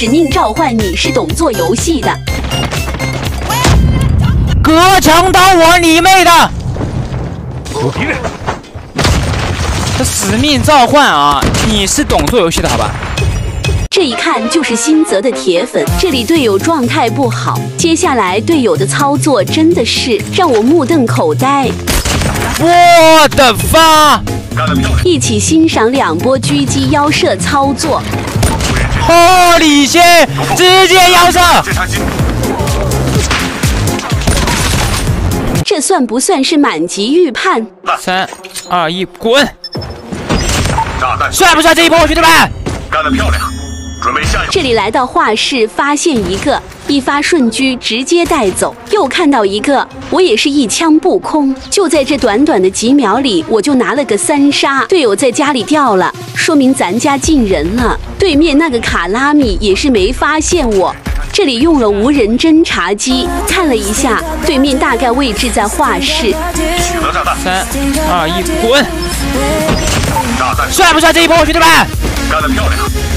使命召唤你是懂做游戏的。隔墙刀我你妹的！有敌人！这使命召唤啊，你是懂做游戏的好吧？这一看就是新泽的铁粉。这里队友状态不好，接下来队友的操作真的是让我目瞪口呆。我的发！一起欣赏两波狙击腰射操作。霍里线直接腰射！这算不算是满级预判？三二一，滚！炸弹帅不帅这一波，兄弟们？干得漂亮！准备下这里来到画室，发现一个一发瞬狙直接带走，又看到一个，我也是一枪不空。就在这短短的几秒里，我就拿了个三杀。队友在家里掉了，说明咱家进人了。对面那个卡拉米也是没发现我。这里用了无人侦察机，看了一下，对面大概位置在画室。取得炸弹！三二一，滚！炸弹帅不帅这一波，兄弟们？干得漂亮！